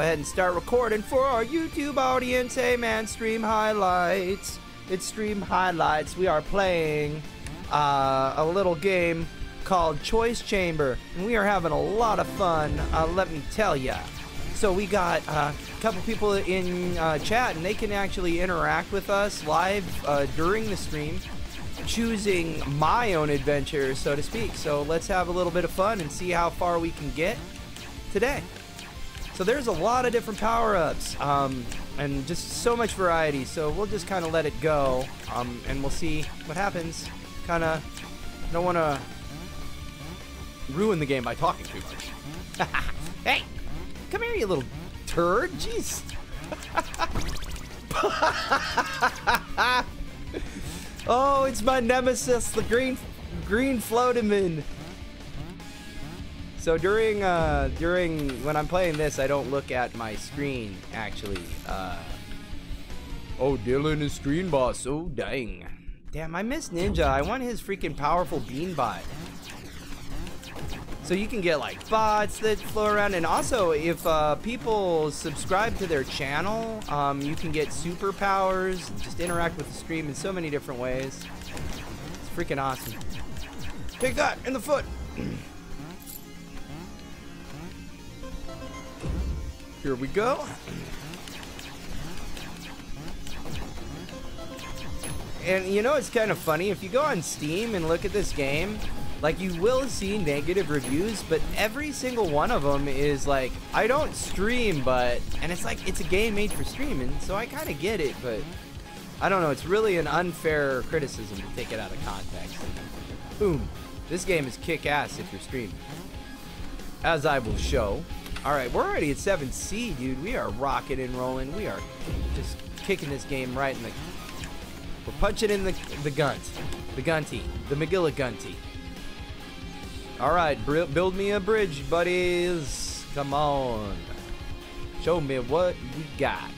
Go ahead and start recording for our YouTube audience. Hey man, stream highlights. It's stream highlights. We are playing uh, a little game called Choice Chamber, and we are having a lot of fun. Uh, let me tell ya. So we got uh, a couple people in uh, chat, and they can actually interact with us live uh, during the stream, choosing my own adventure, so to speak. So let's have a little bit of fun and see how far we can get today. So there's a lot of different power-ups, um, and just so much variety. So we'll just kind of let it go, um, and we'll see what happens. Kind of don't want to ruin the game by talking too much. hey, come here, you little turd. Jeez. oh, it's my nemesis, the green green floaterman. So during uh, during when I'm playing this, I don't look at my screen actually. Uh, oh, Dylan is screen boss. Oh, dang. Damn, I miss Ninja. I want his freaking powerful bean bot. So you can get like bots that flow around, and also if uh, people subscribe to their channel, um, you can get superpowers. And just interact with the stream in so many different ways. It's freaking awesome. Take that in the foot. Here we go. And you know it's kind of funny if you go on Steam and look at this game, like you will see negative reviews, but every single one of them is like I don't stream, but and it's like it's a game made for streaming, so I kind of get it, but I don't know. It's really an unfair criticism to take it out of context. Boom, this game is kick ass if you're streaming, as I will show. All right, we're already at 7C, dude. We are rocking and rolling. We are just kicking this game right in the... We're punching in the, the gunt. The gunty. The McGilligunty. All right, build me a bridge, buddies. Come on. Show me what we got.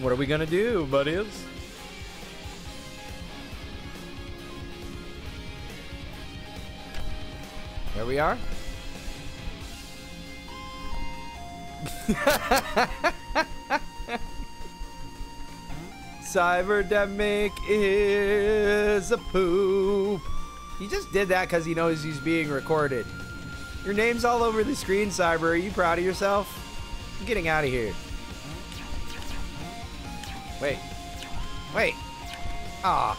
What are we going to do, buddies? There we are. Cyberdemic is a poop. He just did that because he knows he's being recorded. Your name's all over the screen, Cyber. Are you proud of yourself? I'm getting out of here. Wait. Wait. Ah.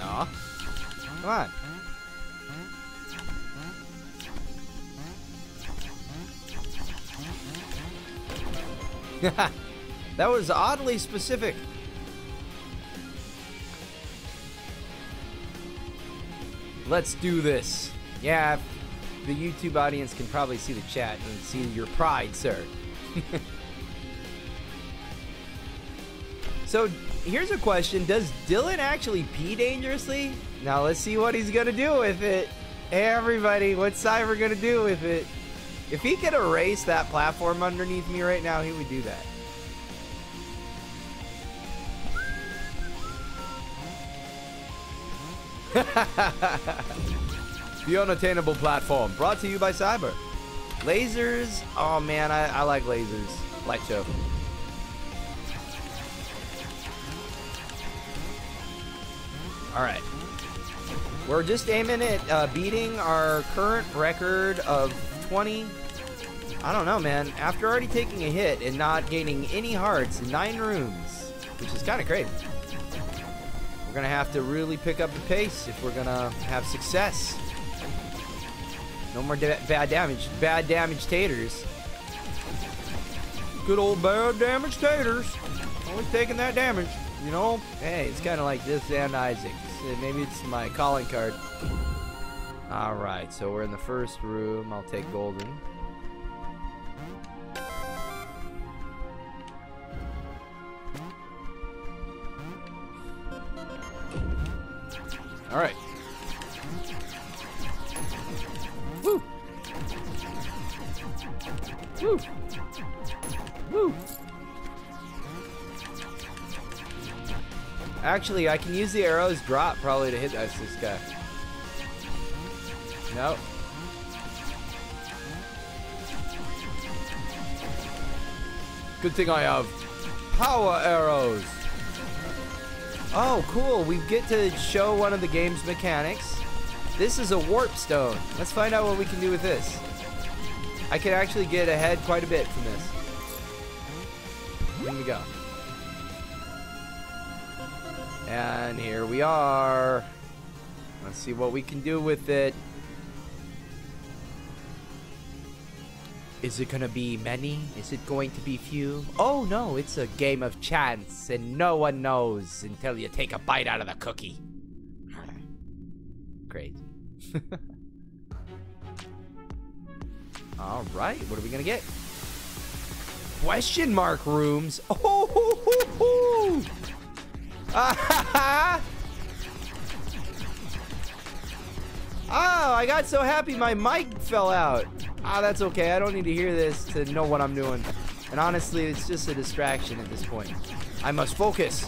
Aw. Come on. that was oddly specific. Let's do this. Yeah, the YouTube audience can probably see the chat and see your pride, sir. so here's a question. Does Dylan actually pee dangerously? Now let's see what he's gonna do with it. Hey everybody, what's Cyber gonna do with it? If he could erase that platform underneath me right now, he would do that. the unattainable platform, brought to you by Cyber. Lasers, oh man, I, I like lasers. Light show. All right. We're just aiming at uh, beating our current record of 20. I don't know, man. After already taking a hit and not gaining any hearts nine rooms, which is kind of crazy. We're going to have to really pick up the pace if we're going to have success. No more da bad damage. Bad damage taters. Good old bad damage taters. Always taking that damage. You know, hey, it's kind of like this and Isaac. Maybe it's my calling card. Alright, so we're in the first room. I'll take golden. Alright. Actually, I can use the arrows drop probably to hit this, guy. Nope. Good thing I have power arrows. Oh, cool. We get to show one of the game's mechanics. This is a warp stone. Let's find out what we can do with this. I can actually get ahead quite a bit from this. Here we go. And here we are. Let's see what we can do with it. Is it gonna be many? Is it going to be few? Oh no, it's a game of chance, and no one knows until you take a bite out of the cookie. Great. All right, what are we gonna get? Question mark rooms. Oh, hoo, hoo, hoo. oh, I got so happy my mic fell out. Ah, that's okay. I don't need to hear this to know what I'm doing. And honestly, it's just a distraction at this point. I must focus,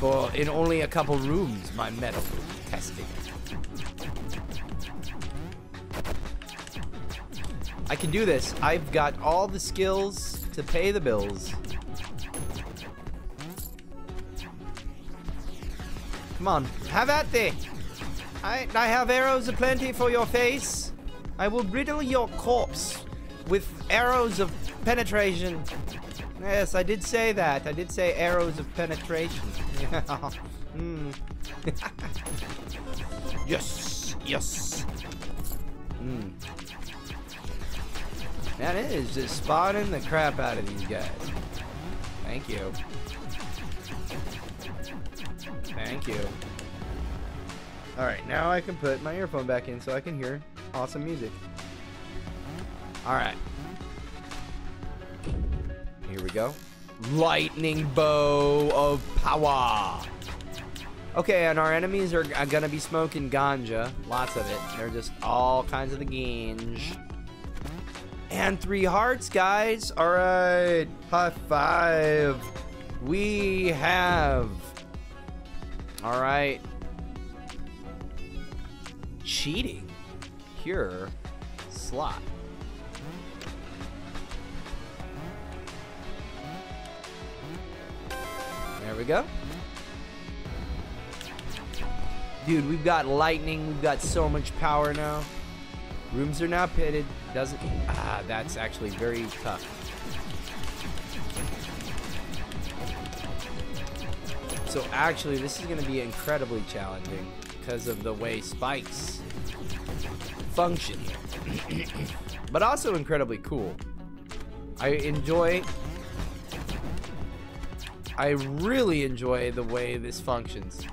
for in only a couple rooms, my medical testing. I can do this. I've got all the skills to pay the bills. Come on, have at thee. I, I have arrows aplenty for your face. I will riddle your corpse with arrows of penetration. Yes, I did say that. I did say arrows of penetration. mm. yes, yes. Mm. Man, it is just spawning the crap out of these guys. Thank you. Thank you. Alright, now I can put my earphone back in so I can hear awesome music. Alright. Here we go. Lightning bow of power. Okay, and our enemies are, are gonna be smoking ganja. Lots of it. They're just all kinds of the ganj. And three hearts, guys. Alright. High five. We have. Alright. Cheating secure slot. There we go. Dude, we've got lightning. We've got so much power now. Rooms are now pitted. Doesn't... Ah, that's actually very tough. So actually, this is going to be incredibly challenging because of the way spikes function but also incredibly cool. I enjoy I really enjoy the way this functions.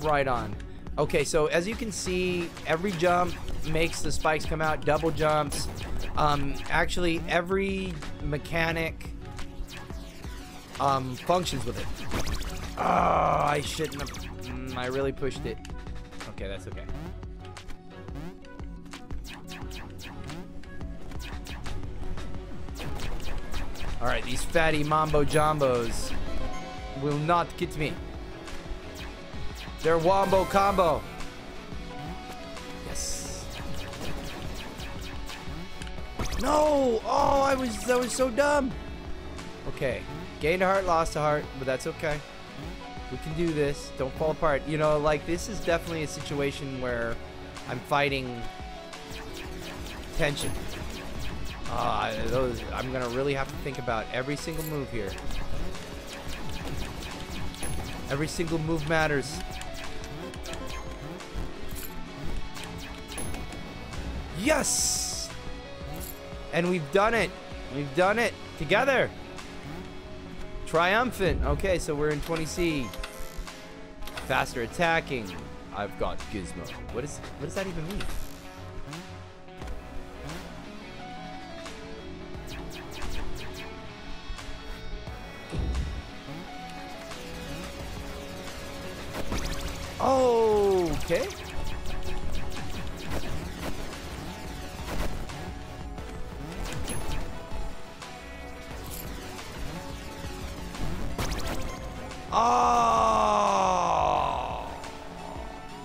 Right on. Okay, so as you can see, every jump makes the spikes come out, double jumps. Um, actually, every mechanic um, functions with it. Oh, I shouldn't have I really pushed it. Okay, that's okay. Alright, these fatty mambo jambos will not get me. They're wombo combo. Yes. No! Oh, I was that was so dumb. Okay. Gained a heart, lost a heart, but that's okay. We can do this. Don't fall apart. You know, like, this is definitely a situation where I'm fighting tension. Uh, those, I'm to really have to think about every single move here. Every single move matters. Yes! And we've done it. We've done it together. Triumphant. Okay, so we're in 20C. Faster attacking. I've got Gizmo. What is what does that even mean? Okay. Oh!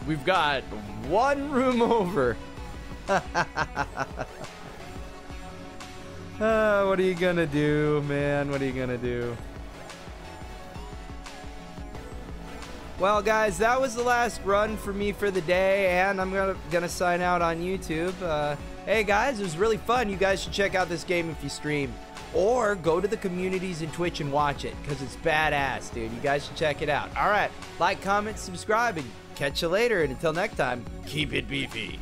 We've got one room over. Uh, what are you gonna do, man? What are you gonna do? Well, guys, that was the last run for me for the day, and I'm gonna, gonna sign out on YouTube. Uh, hey, guys, it was really fun. You guys should check out this game if you stream. Or go to the communities in Twitch and watch it, because it's badass, dude. You guys should check it out. All right, like, comment, subscribe, and catch you later. And until next time, keep it beefy.